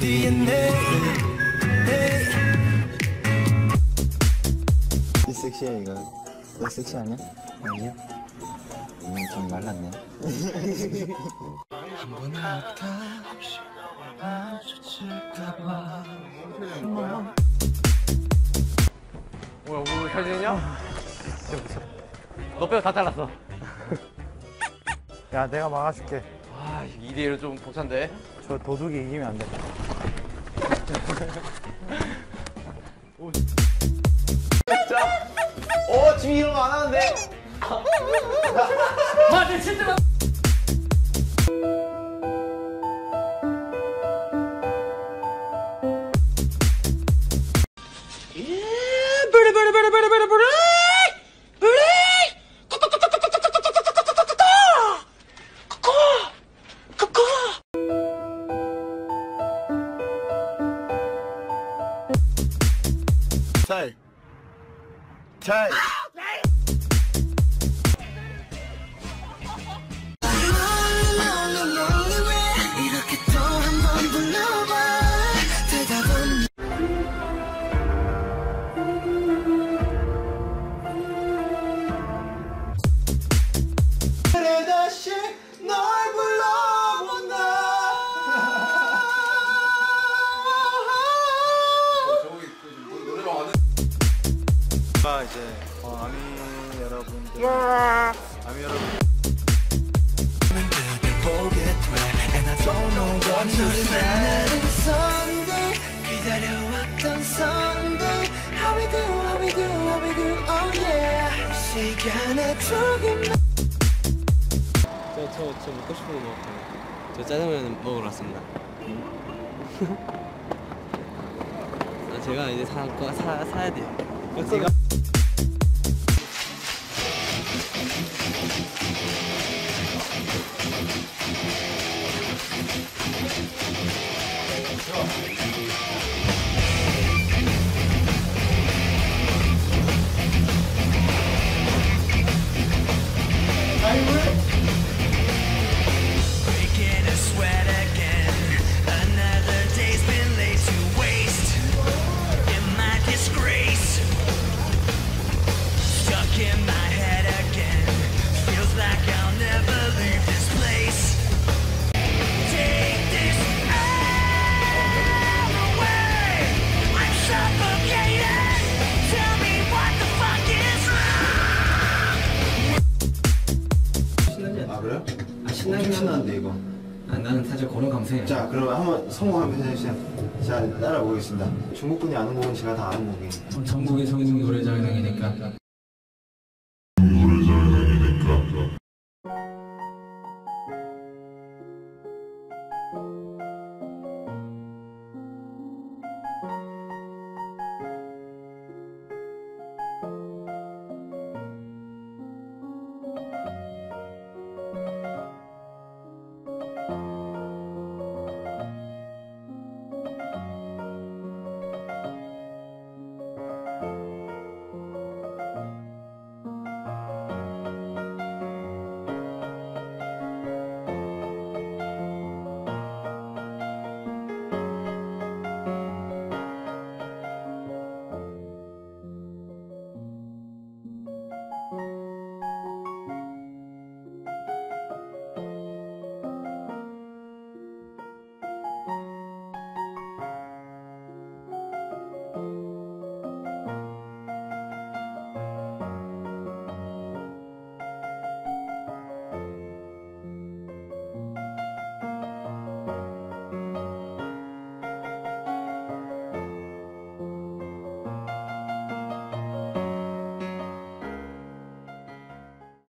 DNA 이 섹시해 이거. 너 섹시 아니야? 아니야 음, 좀 말랐네. 뭐야 오늘 사진이냐? 너 빼고 다 잘랐어. 야 내가 막아줄게. 아 2대1은 좀 벅찬데. 저 도둑이 이기면 안돼 어 지금 이런 거 안 하는데 잘 잘. 이 렇게 아 이제 어, 아미 여러분들 아미 여러분 기다려왔던 선들 How we do, how we do, how we do, oh yeah 시간의 조금만 저, 저, 저 먹고 싶은 거 먹을게요. 저 짜장면 먹으러 왔습니다. 아, 제가 이제 사, 거 사, 사야 돼요. 제가 신나긴 신나는데 이거. 아, 나는 사실 그런 감성이야. 자 그럼 한번 성공 한번 해주세요. 자 따라 보겠습니다. 중국 분이 아는 곡은 제가 다 아는 곡이에요. 전국의 성공 노래자랑이니까 Thank you.